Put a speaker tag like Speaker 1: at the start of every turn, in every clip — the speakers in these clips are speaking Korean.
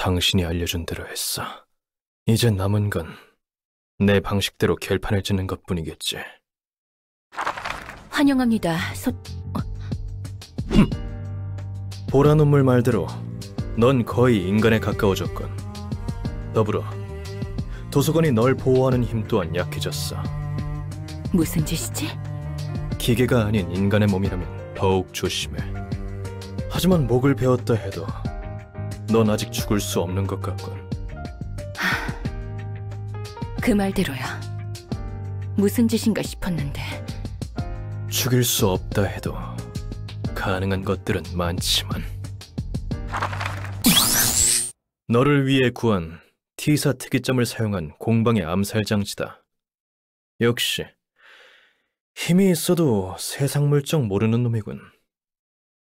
Speaker 1: 당신이 알려준 대로 했어. 이제 남은 건 내 방식대로 결판을 짓는 것뿐이겠지.
Speaker 2: 환영합니다. 소...
Speaker 1: 보라 눈물 말대로 넌 거의 인간에 가까워졌군. 더불어 도서관이 널 보호하는 힘 또한 약해졌어.
Speaker 2: 무슨 짓이지?
Speaker 1: 기계가 아닌 인간의 몸이라면 더욱 조심해. 하지만 목을 베었다 해도 넌 아직 죽을 수 없는 것 같군.
Speaker 2: 그 말대로야. 무슨 짓인가 싶었는데
Speaker 1: 죽일 수 없다 해도 가능한 것들은 많지만 너를 위해 구한 T사 특이점을 사용한 공방의 암살 장치다. 역시 힘이 있어도 세상 물정 모르는 놈이군.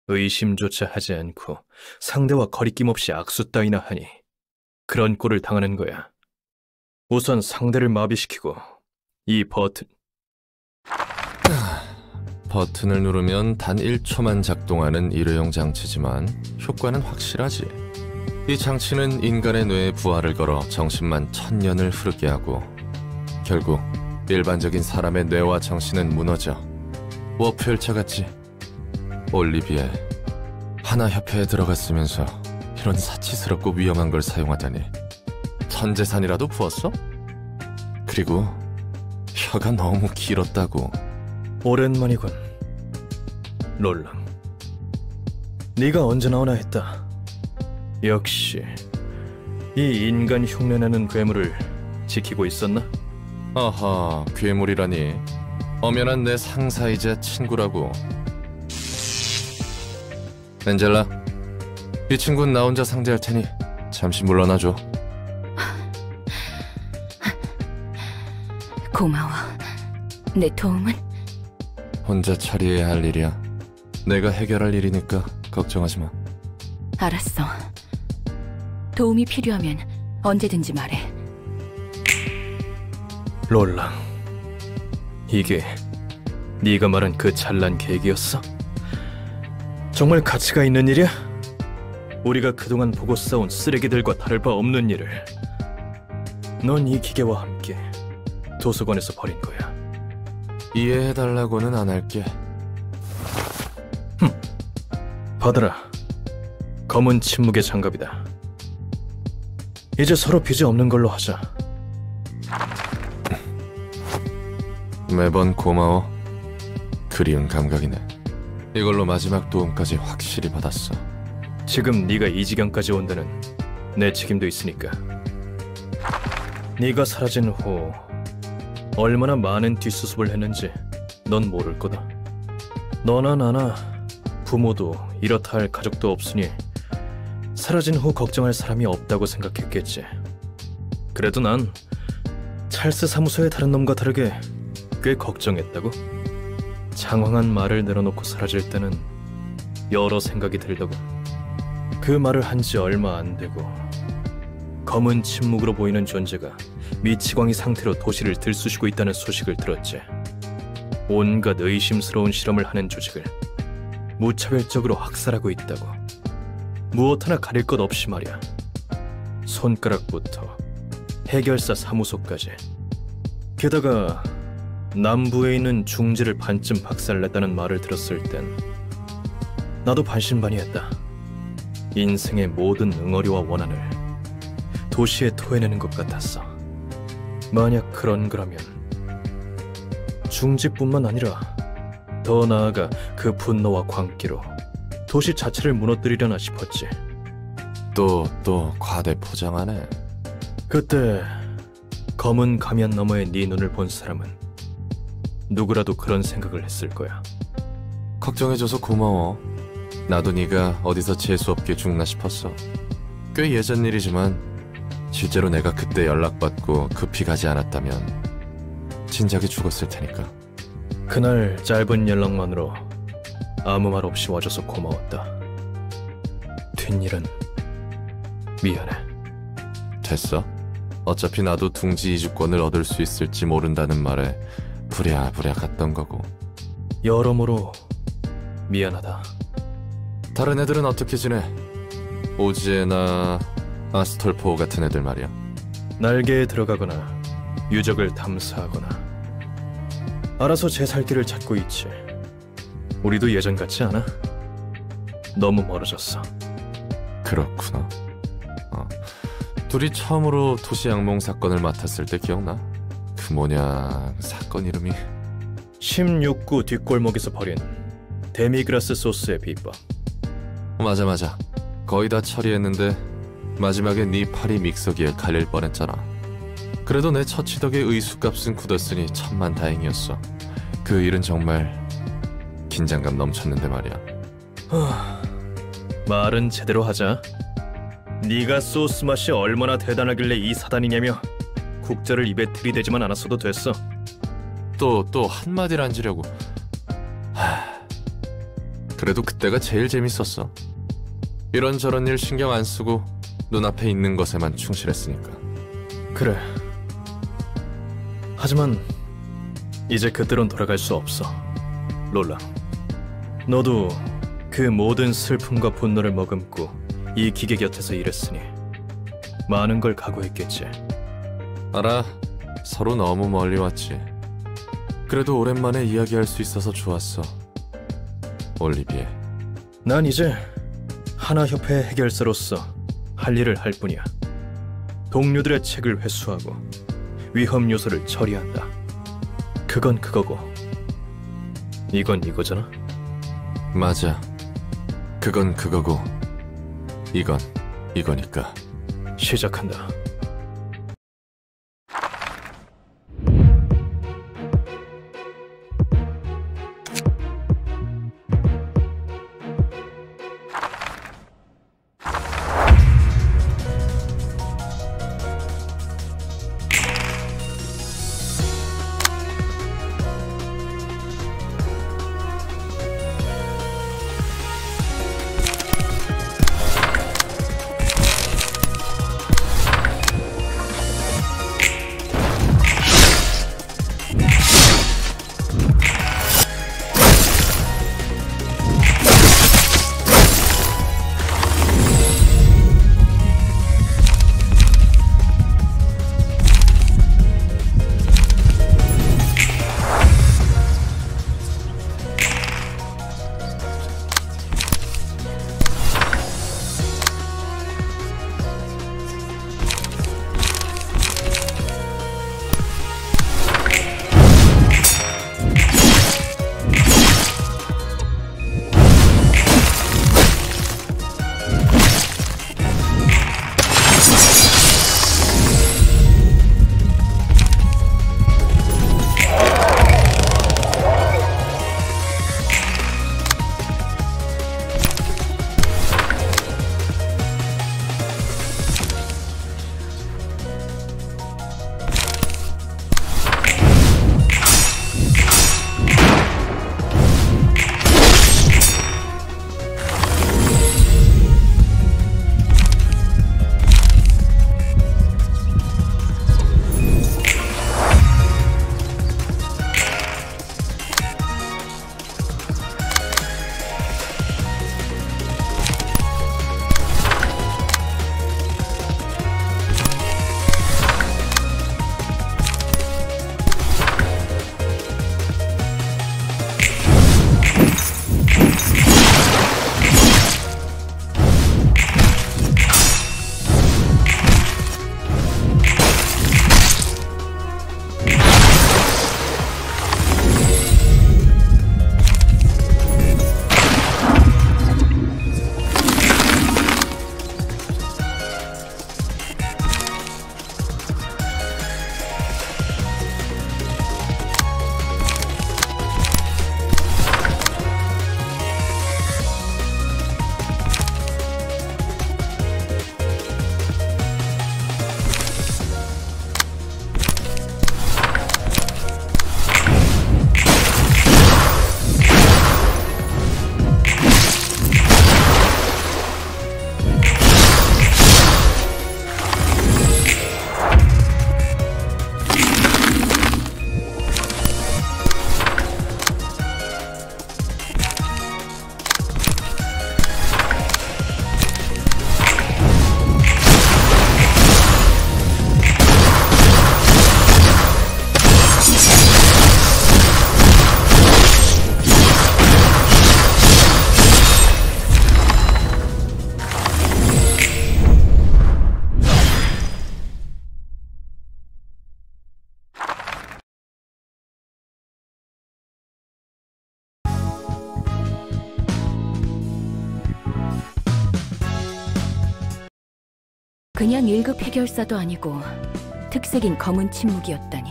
Speaker 1: 의심조차 하지 않고 상대와 거리낌 없이 악수 따위나 하니 그런 꼴을 당하는 거야. 우선 상대를 마비시키고 이 버튼
Speaker 3: 버튼을 누르면 단 1초만 작동하는 일회용 장치지만 효과는 확실하지. 이 장치는 인간의 뇌에 부하를 걸어 정신만 천년을 흐르게 하고 결국 일반적인 사람의 뇌와 정신은 무너져 워프열차 같지. 올리비에 하나 협회에 들어갔으면서 이런 사치스럽고 위험한 걸 사용하다니 전 재산이라도 부었어? 그리고 혀가 너무 길었다고
Speaker 1: 오랜만이군. 롤랑. 네가 언제 나오나 했다. 역시 이 인간 흉내내는 괴물을 지키고 있었나?
Speaker 3: 아하, 괴물이라니. 엄연한 내 상사이자 친구라고. 엔젤라, 이 친구는 나 혼자 상대할 테니 잠시 물러나줘.
Speaker 2: 고마워. 내 도움은?
Speaker 3: 혼자 처리해야 할 일이야. 내가 해결할 일이니까 걱정하지 마.
Speaker 2: 알았어. 도움이 필요하면 언제든지 말해.
Speaker 1: 롤랑. 이게 네가 말한 그 잘난 계획이었어? 정말 가치가 있는 일이야? 우리가 그동안 보고 싸운 쓰레기들과 다를 바 없는 일을 넌 이 기계와 함께 도서관에서 버린 거야.
Speaker 3: 이해해달라고는 안 할게.
Speaker 1: 받아라. 검은 침묵의 장갑이다. 이제 서로 빚이 없는 걸로 하자.
Speaker 3: 매번 고마워. 그리운 감각이네. 이걸로 마지막 도움까지 확실히 받았어.
Speaker 1: 지금 네가 이 지경까지 온 데는 내 책임도 있으니까. 네가 사라진 후 얼마나 많은 뒷수습을 했는지 넌 모를 거다. 너나 나나 부모도 이렇다 할 가족도 없으니 사라진 후 걱정할 사람이 없다고 생각했겠지. 그래도 난 찰스 사무소의 다른 놈과 다르게 꽤 걱정했다고. 장황한 말을 내려놓고 사라질 때는 여러 생각이 들더군. 그 말을 한 지 얼마 안 되고 검은 침묵으로 보이는 존재가 미치광이 상태로 도시를 들쑤시고 있다는 소식을 들었지. 온갖 의심스러운 실험을 하는 조직을 무차별적으로 학살하고 있다고. 무엇 하나 가릴 것 없이 말이야. 손가락부터 해결사 사무소까지. 게다가 남부에 있는 중지를 반쯤 박살냈다는 말을 들었을 땐 나도 반신반의했다. 인생의 모든 응어리와 원한을 도시에 토해내는 것 같았어. 만약 그런 거라면 중지뿐만 아니라 더 나아가 그 분노와 광기로 도시 자체를 무너뜨리려나 싶었지.
Speaker 3: 또, 또 과대 포장하네.
Speaker 1: 그때 검은 가면 너머의 네 눈을 본 사람은 누구라도 그런 생각을 했을 거야.
Speaker 3: 걱정해줘서 고마워. 나도 네가 어디서 재수없게 죽나 싶었어. 꽤 예전 일이지만 실제로 내가 그때 연락받고 급히 가지 않았다면 진작에 죽었을 테니까.
Speaker 1: 그날 짧은 연락만으로 아무 말 없이 와줘서 고마웠다. 뒷일은 미안해.
Speaker 3: 됐어. 어차피 나도 둥지 이주권을 얻을 수 있을지 모른다는 말에 부랴부랴 갔던 거고.
Speaker 1: 여러모로 미안하다.
Speaker 3: 다른 애들은 어떻게 지내? 오지에나 아스톨포 같은 애들 말이야.
Speaker 1: 날개에 들어가거나 유적을 탐사하거나 알아서 제 살 길을 찾고 있지. 우리도 예전 같지 않아? 너무 멀어졌어.
Speaker 3: 그렇구나. 어. 둘이 처음으로 도시 악몽 사건을 맡았을 때 기억나? 그 뭐냐 사건 이름이
Speaker 1: 16구 뒷골목에서 벌인 데미그라스 소스의 비법.
Speaker 3: 맞아 맞아. 거의 다 처리했는데 마지막에 네 팔이 믹서기에 갈릴 뻔했잖아. 그래도 내 처치 덕에 의수값은 굳었으니 천만 다행이었어. 그 일은 정말 긴장감 넘쳤는데 말이야.
Speaker 1: 말은 제대로 하자. 네가 소스 맛이 얼마나 대단하길래 이 사단이냐며 국자를 입에 들이대지만 않았어도 됐어.
Speaker 3: 또 또 한마디를 앉으려고. 하... 그래도 그때가 제일 재밌었어. 이런저런 일 신경 안 쓰고 눈앞에 있는 것에만 충실했으니까.
Speaker 1: 그래. 하지만 이제 그때론 돌아갈 수 없어. 롤라. 너도 그 모든 슬픔과 분노를 머금고 이 기계 곁에서 일했으니 많은 걸 각오했겠지.
Speaker 3: 알아. 서로 너무 멀리 왔지. 그래도 오랜만에 이야기할 수 있어서 좋았어. 올리비에.
Speaker 1: 난 이제 하나협회 해결사로서 할 일을 할 뿐이야. 동료들의 책을 회수하고 위험 요소를 처리한다. 그건 그거고 이건 이거잖아.
Speaker 3: 맞아. 그건 그거고 이건 이거니까.
Speaker 1: 시작한다.
Speaker 2: 그냥 1급 해결사도 아니고 특색인 검은 침묵이었다니.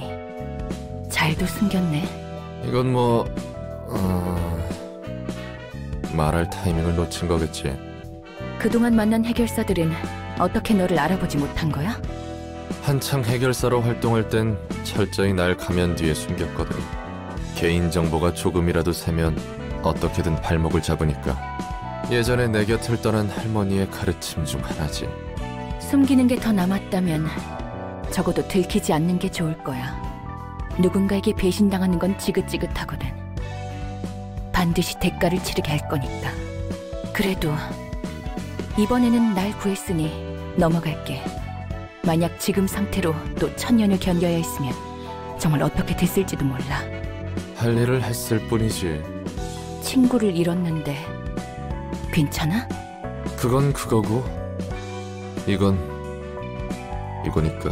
Speaker 2: 잘도 숨겼네.
Speaker 3: 이건 뭐 어... 말할 타이밍을 놓친 거겠지.
Speaker 2: 그동안 만난 해결사들은 어떻게 너를 알아보지 못한 거야?
Speaker 3: 한창 해결사로 활동할 땐 철저히 날 가면 뒤에 숨겼거든. 개인 정보가 조금이라도 새면 어떻게든 발목을 잡으니까. 예전에 내 곁을 떠난 할머니의 가르침 중 하나지.
Speaker 2: 숨기는 게 더 남았다면 적어도 들키지 않는 게 좋을 거야. 누군가에게 배신당하는 건 지긋지긋하거든. 반드시 대가를 치르게 할 거니까. 그래도 이번에는 날 구했으니 넘어갈게. 만약 지금 상태로 또 천년을 견뎌야 했으면 정말 어떻게 됐을지도 몰라.
Speaker 3: 할 일을 했을 뿐이지.
Speaker 2: 친구를 잃었는데 괜찮아?
Speaker 3: 그건 그거고, 이건 이거니까.